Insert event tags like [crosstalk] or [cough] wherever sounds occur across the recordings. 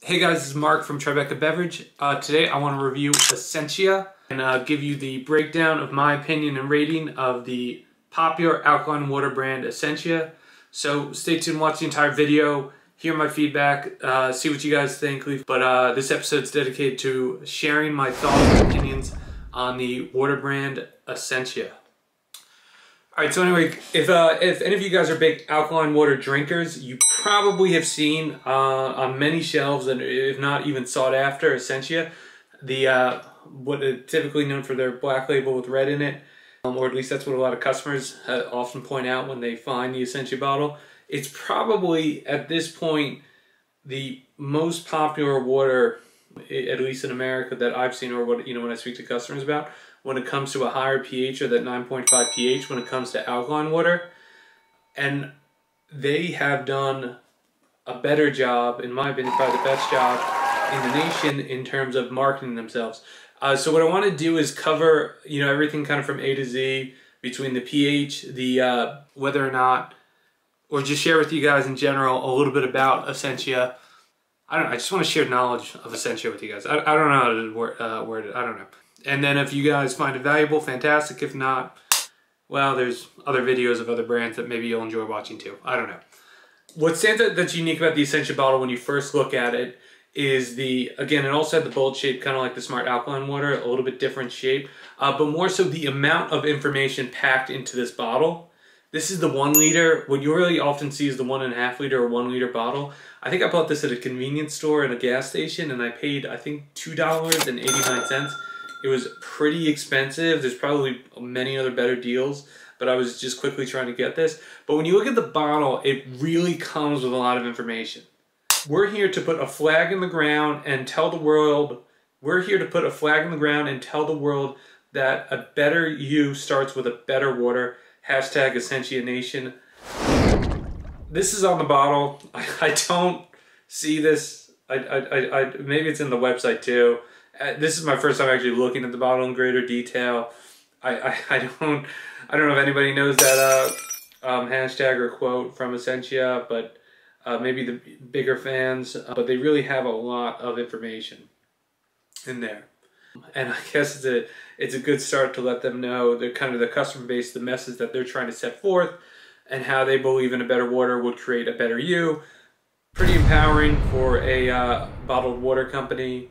Hey guys, this is Mark from Tribeca Beverage. Uh, today I want to review Essentia and uh, give you the breakdown of my opinion and rating of the popular alkaline water brand Essentia. So stay tuned, watch the entire video, hear my feedback, uh, see what you guys think. But uh, this episode is dedicated to sharing my thoughts and opinions on the water brand Essentia. All right, so anyway, if uh, if any of you guys are big alkaline water drinkers, you probably have seen uh, on many shelves, and if not even sought after, Essentia, the uh, what is typically known for their black label with red in it, um, or at least that's what a lot of customers uh, often point out when they find the Essentia bottle. It's probably at this point the most popular water, at least in America, that I've seen, or what you know when I speak to customers about when it comes to a higher pH or that 9.5 pH when it comes to alkaline water. And they have done a better job, in my opinion, probably the best job in the nation in terms of marketing themselves. Uh, so what I want to do is cover, you know, everything kind of from A to Z between the pH, the uh, whether or not, or just share with you guys in general a little bit about Essentia. I don't know, I just want to share knowledge of Essentia with you guys. I, I don't know how to word, uh, word it. I don't know. And then if you guys find it valuable, fantastic. If not, well, there's other videos of other brands that maybe you'll enjoy watching too. I don't know. What stands out that's unique about the Essentia bottle when you first look at it is the, again, it also had the bold shape, kind of like the Smart Alkaline Water, a little bit different shape, uh, but more so the amount of information packed into this bottle. This is the one liter. What you really often see is the one and a half liter or one liter bottle. I think I bought this at a convenience store and a gas station and I paid, I think, $2.89 it was pretty expensive. There's probably many other better deals, but I was just quickly trying to get this. But when you look at the bottle, it really comes with a lot of information. We're here to put a flag in the ground and tell the world, we're here to put a flag in the ground and tell the world that a better you starts with a better water. Hashtag Essentia Nation. This is on the bottle. I, I don't see this. I, I, I, maybe it's in the website too. Uh, this is my first time actually looking at the bottle in greater detail. I, I, [laughs] I don't I don't know if anybody knows that uh, um, hashtag or quote from Essentia, but uh, maybe the bigger fans. Uh, but they really have a lot of information in there, and I guess it's a it's a good start to let them know the kind of the customer base, the message that they're trying to set forth, and how they believe in a better water would create a better you. Pretty empowering for a uh, bottled water company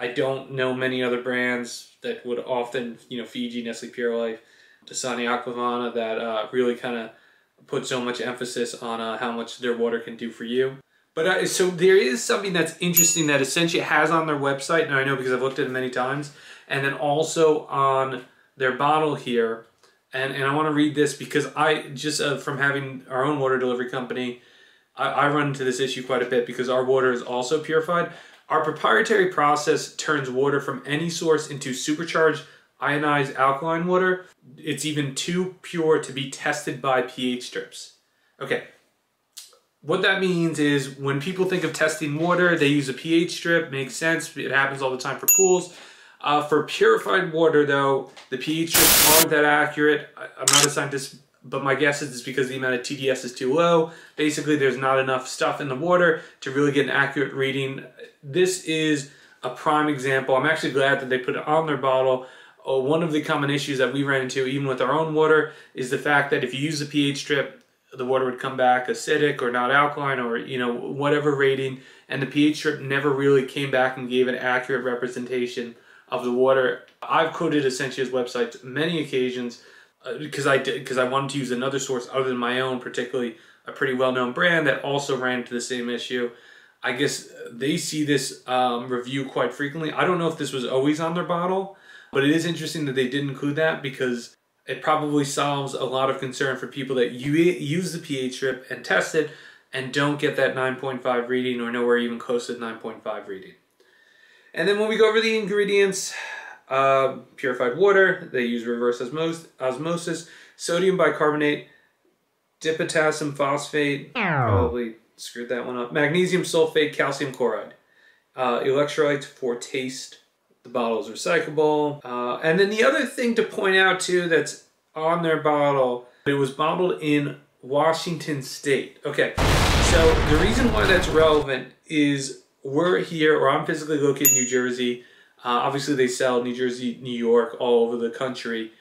I don't know many other brands that would often, you know, Fiji, Nestle Pure Life, Dasani Aquafina that uh, really kind of put so much emphasis on uh, how much their water can do for you. But uh, so there is something that's interesting that Essentia has on their website, and I know because I've looked at it many times, and then also on their bottle here. And, and I want to read this because I just uh, from having our own water delivery company, I, I run into this issue quite a bit because our water is also purified. Our proprietary process turns water from any source into supercharged ionized alkaline water. It's even too pure to be tested by pH strips. Okay, what that means is when people think of testing water, they use a pH strip, makes sense, it happens all the time for pools. Uh, for purified water though, the pH strips aren't that accurate. I, I'm not a scientist but my guess is it's because the amount of TDS is too low. Basically, there's not enough stuff in the water to really get an accurate reading. This is a prime example. I'm actually glad that they put it on their bottle. Uh, one of the common issues that we ran into, even with our own water, is the fact that if you use a pH strip, the water would come back acidic or not alkaline or you know whatever rating, and the pH strip never really came back and gave an accurate representation of the water. I've quoted Essentia's website many occasions because uh, I did because I wanted to use another source other than my own, particularly a pretty well-known brand that also ran into the same issue. I guess they see this um, review quite frequently. I don't know if this was always on their bottle, but it is interesting that they did include that because it probably solves a lot of concern for people that use the pH strip and test it and don't get that 9.5 reading or nowhere even close to 9.5 reading. And then when we go over the ingredients, uh, purified water, they use reverse osmos osmosis, sodium bicarbonate, dipotassium phosphate, probably screwed that one up, magnesium sulfate, calcium chloride, uh, electrolytes for taste. The bottle is recyclable. Uh, and then the other thing to point out too that's on their bottle, it was bottled in Washington State. Okay, so the reason why that's relevant is we're here, or I'm physically located in New Jersey. Uh, obviously, they sell New Jersey, New York, all over the country.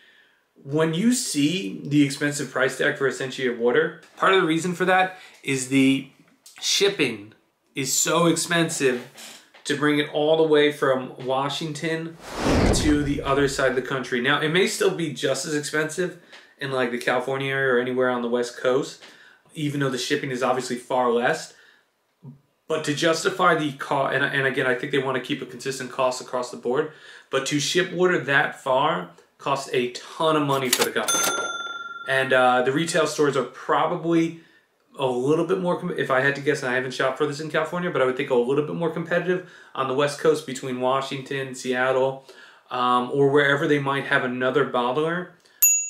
When you see the expensive price tag for Essentia water, part of the reason for that is the shipping is so expensive to bring it all the way from Washington to the other side of the country. Now, it may still be just as expensive in like the California area or anywhere on the West Coast, even though the shipping is obviously far less. But to justify the cost, and, and again, I think they want to keep a consistent cost across the board, but to ship water that far costs a ton of money for the company. And uh, the retail stores are probably a little bit more, if I had to guess, and I haven't shopped for this in California, but I would think a little bit more competitive on the West Coast between Washington, Seattle, um, or wherever they might have another bottler.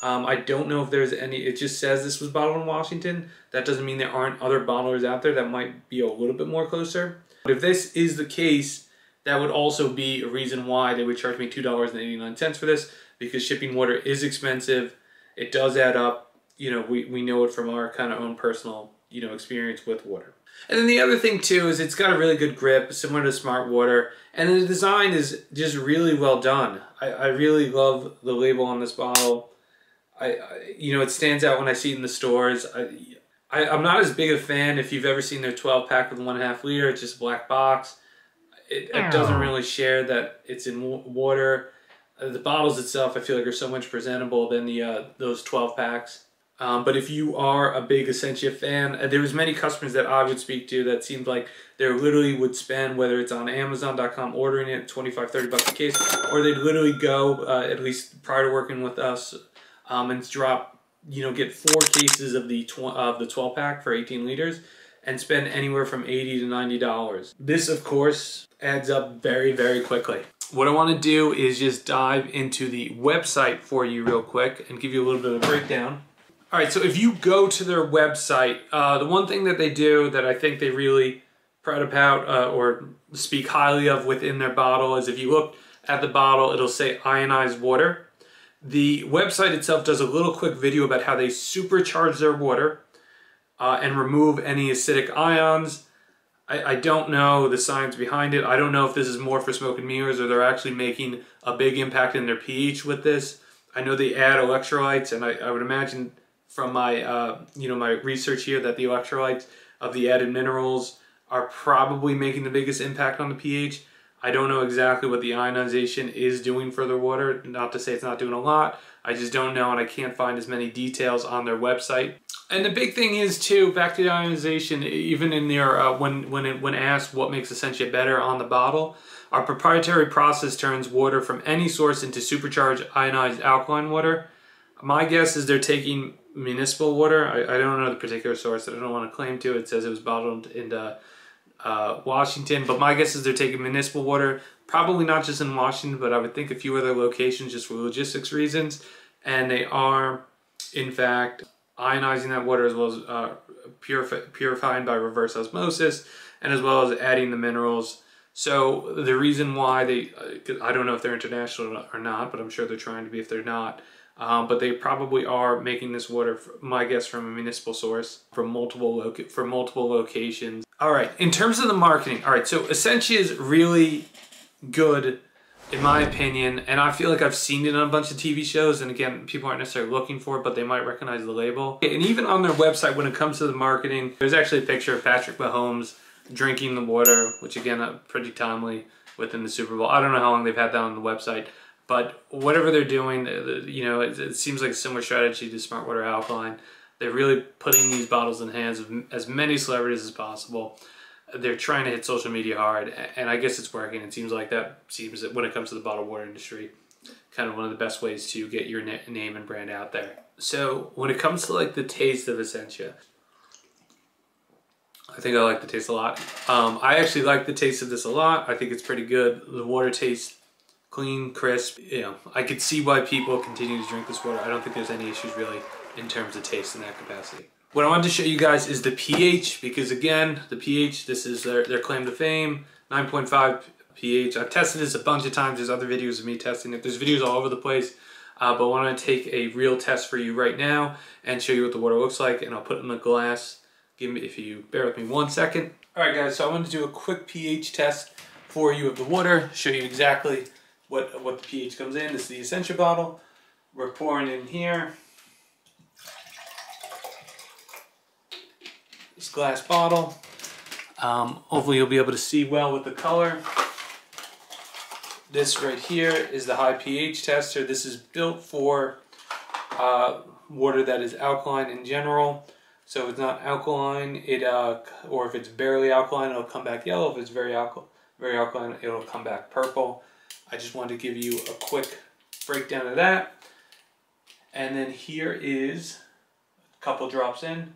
Um, I don't know if there's any, it just says this was bottled in Washington. That doesn't mean there aren't other bottlers out there that might be a little bit more closer. But if this is the case, that would also be a reason why they would charge me $2.89 for this because shipping water is expensive. It does add up. You know, we, we know it from our kind of own personal, you know, experience with water. And then the other thing too is it's got a really good grip, similar to Smart Water, and the design is just really well done. I, I really love the label on this bottle. I, I, you know, it stands out when I see it in the stores. I, I, am not as big a fan if you've ever seen their 12 pack with one and a half liter. It's just a black box. It, it doesn't really share that it's in water. Uh, the bottles itself, I feel like, are so much presentable than the uh, those 12 packs. Um, but if you are a big Essentia fan, uh, there was many customers that I would speak to that seemed like they literally would spend, whether it's on Amazon.com ordering it, 25, 30 bucks a case, or they'd literally go, uh, at least prior to working with us, um, and drop, you know, get four cases of the of the 12 pack for 18 liters and spend anywhere from 80 to 90 dollars. This, of course, adds up very, very quickly. What I want to do is just dive into the website for you real quick and give you a little bit of a breakdown. All right, so if you go to their website, uh, the one thing that they do that I think they really proud about uh, or speak highly of within their bottle is if you look at the bottle, it'll say ionized water. The website itself does a little quick video about how they supercharge their water uh, and remove any acidic ions. I, I, don't know the science behind it. I don't know if this is more for smoke and mirrors or they're actually making a big impact in their pH with this. I know they add electrolytes and I, I would imagine from my uh, you know my research here that the electrolytes of the added minerals are probably making the biggest impact on the pH. I don't know exactly what the ionization is doing for the water. Not to say it's not doing a lot. I just don't know and I can't find as many details on their website. And the big thing is too, back to the ionization, even in their, uh, when, when, it, when asked what makes Essentia better on the bottle, our proprietary process turns water from any source into supercharged ionized alkaline water. My guess is they're taking municipal water. I, I don't know the particular source. That I don't want to claim to. It says it was bottled in uh, Washington, but my guess is they're taking municipal water, probably not just in Washington, but I would think a few other locations just for logistics reasons. And they are, in fact, ionizing that water as well as uh, purif purifying by reverse osmosis, and as well as adding the minerals. So the reason why they, uh, I don't know if they're international or not, but I'm sure they're trying to be if they're not. Um, but they probably are making this water, my guess, from a municipal source from multiple for multiple locations. All right, in terms of the marketing, all right, so Essentia is really good in my opinion, and I feel like I've seen it on a bunch of TV shows, and again, people aren't necessarily looking for it, but they might recognize the label. And even on their website, when it comes to the marketing, there's actually a picture of Patrick Mahomes drinking the water, which again, uh, pretty timely within the Super Bowl. I don't know how long they've had that on the website, but whatever they're doing, you know, it, it seems like a similar strategy to Smart Water Alkaline. They're really putting these bottles in hands of as many celebrities as possible. They're trying to hit social media hard, and I guess it's working. It seems like that seems that when it comes to the bottled water industry, kind of one of the best ways to get your name and brand out there. So when it comes to like the taste of Essentia, I think I like the taste a lot. Um, I actually like the taste of this a lot. I think it's pretty good. The water tastes clean, crisp. You know, I could see why people continue to drink this water. I don't think there's any issues really in terms of taste in that capacity. What I wanted to show you guys is the pH because again, the pH, this is their, their claim to fame, 9.5 pH. I've tested this a bunch of times. There's other videos of me testing it. There's videos all over the place. Uh, but I want to take a real test for you right now and show you what the water looks like and I'll put it in the glass. Give me, if you bear with me one second. All right, guys, so I'm going to do a quick pH test for you of the water, show you exactly what, what the pH comes in. This is the Essentia bottle. We're pouring in here. This glass bottle. Um, hopefully you'll be able to see well with the color. This right here is the high pH tester. This is built for uh, water that is alkaline in general. So if it's not alkaline, it uh, or if it's barely alkaline, it'll come back yellow. If it's very alkaline, very alkaline, it'll come back purple. I just wanted to give you a quick breakdown of that. And then here is a couple drops in.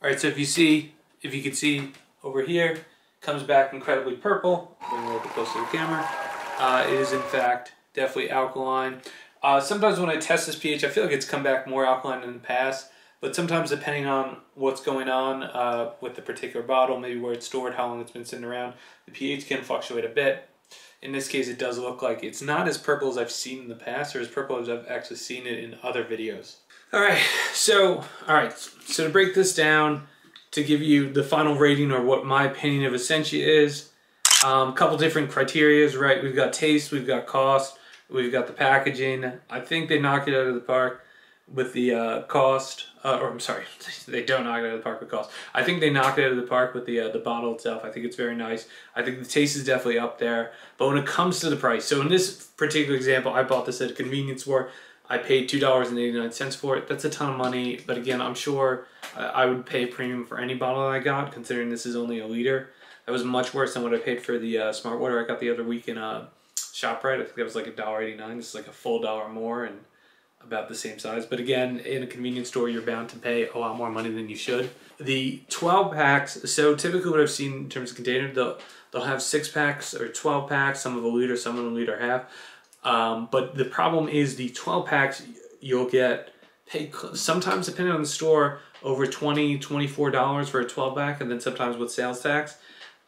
All right, so if you see, if you can see over here, comes back incredibly purple. Bring a little bit closer to the camera. Uh, it is in fact definitely alkaline. Uh, sometimes when I test this pH, I feel like it's come back more alkaline in the past. But sometimes depending on what's going on uh, with the particular bottle, maybe where it's stored, how long it's been sitting around, the pH can fluctuate a bit. In this case, it does look like it's not as purple as I've seen in the past, or as purple as I've actually seen it in other videos. All right, so all right, so to break this down, to give you the final rating or what my opinion of Essentia is, a um, couple different criterias, right? We've got taste, we've got cost, We've got the packaging. I think they knocked it out of the park with the uh, cost. Uh, or I'm sorry, [laughs] they don't knock it out of the park with cost. I think they knocked it out of the park with the uh, the bottle itself. I think it's very nice. I think the taste is definitely up there. But when it comes to the price, so in this particular example, I bought this at a convenience store. I paid two dollars and eighty nine cents for it. That's a ton of money, but again, I'm sure I would pay a premium for any bottle I got, considering this is only a liter. That was much worse than what I paid for the uh, smart water I got the other week in uh, ShopRite. I think that was like a dollar eighty nine. This is like a full dollar more and about the same size. But again, in a convenience store, you're bound to pay a lot more money than you should. The 12 packs, so typically what I've seen in terms of container, they'll, they'll have six packs or 12 packs, some of a liter, some of a liter half. Um, but the problem is the 12 packs, you'll get paid sometimes depending on the store over 20 $24 for a 12 pack and then sometimes with sales tax.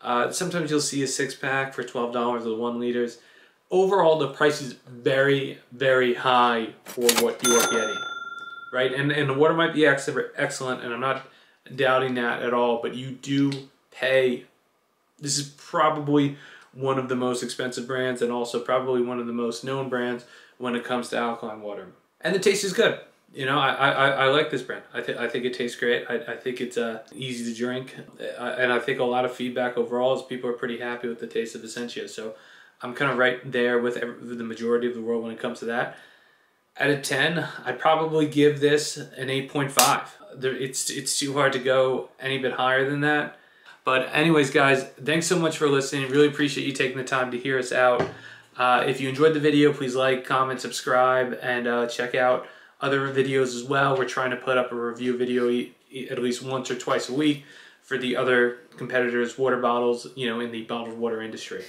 Uh, sometimes you'll see a six pack for $12 with one liters overall the price is very very high for what you are getting right and and the water might be excellent and i'm not doubting that at all but you do pay this is probably one of the most expensive brands and also probably one of the most known brands when it comes to alkaline water and the taste is good you know, I, I, I like this brand. I, th- I think it tastes great. I, I think it's uh, easy to drink. I, and I think a lot of feedback overall is people are pretty happy with the taste of Essentia. So I'm kind of right there with the majority of the world when it comes to that. Out of 10, I'd probably give this an 8.5. It's, it's too hard to go any bit higher than that. But anyways, guys, thanks so much for listening. Really appreciate you taking the time to hear us out. Uh, if you enjoyed the video, please like, comment, subscribe, and uh, check out other videos as well. We're trying to put up a review video at least once or twice a week for the other competitors' water bottles, you know, in the bottled water industry.